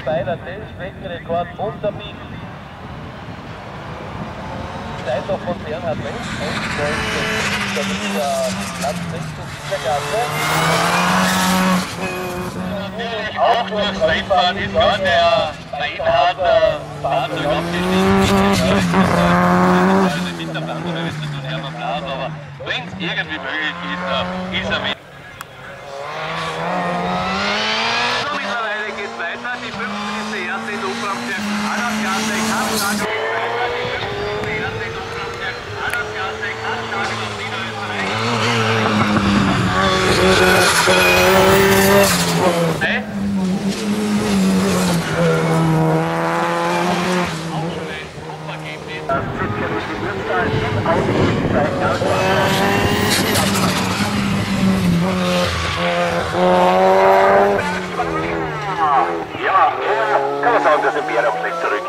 Steiner Streckenrekord unterbiegt. Steindorf von Bernhard Lenz, der Liga Platz 6 dieser Klasse. Auch durch Rennfahren ist gar der Reinhard Fahrzeug abgestiegen. Mit der ist natürlich aber klar, aber wenn es irgendwie möglich ist, ist er mit. So, mittlerweile geht weiter. Die 15 ist. Die erste in Kampfschlag aus Niederösterreich. Hey? Ja, kann man sagen, dass ein Bär auch nicht zurück